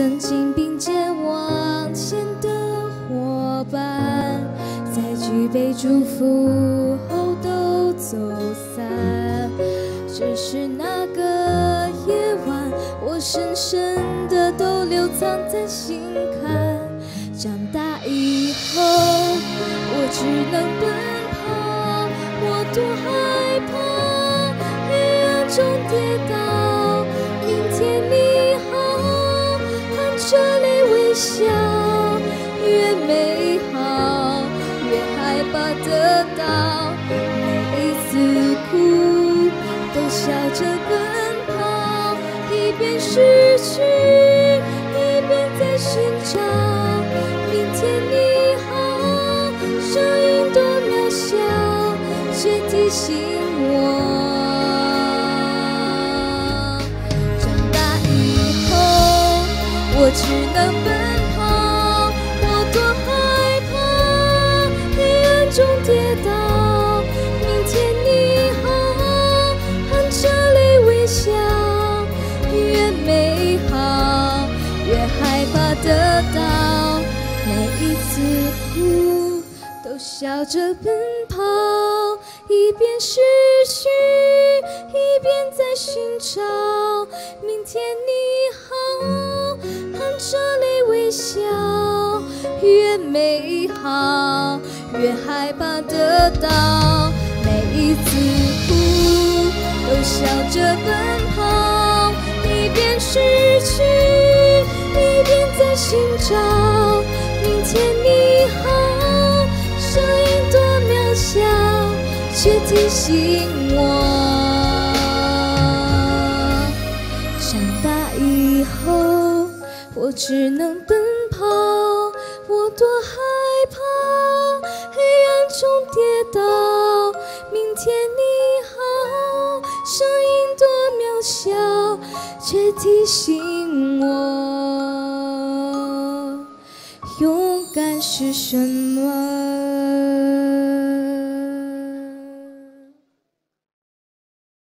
曾经并肩往前的伙伴，在举杯祝福后都走散。只是那个夜晚，我深深的都留藏在心笑，越美好越害怕得到。每一次哭，都笑着奔跑，一边失去，一边在寻找。明天你好，声音多渺小，却提醒我。长大以后，我只能奔到。每一次哭，都笑着奔跑，一边失去，一边在寻找。明天你好，含着泪微笑，越美好越害怕得到。每一次哭，都笑着奔跑，一边失去，寻找。明天你好，声音多渺小，却提醒我。长大以后，我只能奔跑，我多害怕黑暗中跌倒。明天你好，声音多渺小，却提醒我。勇敢是什么？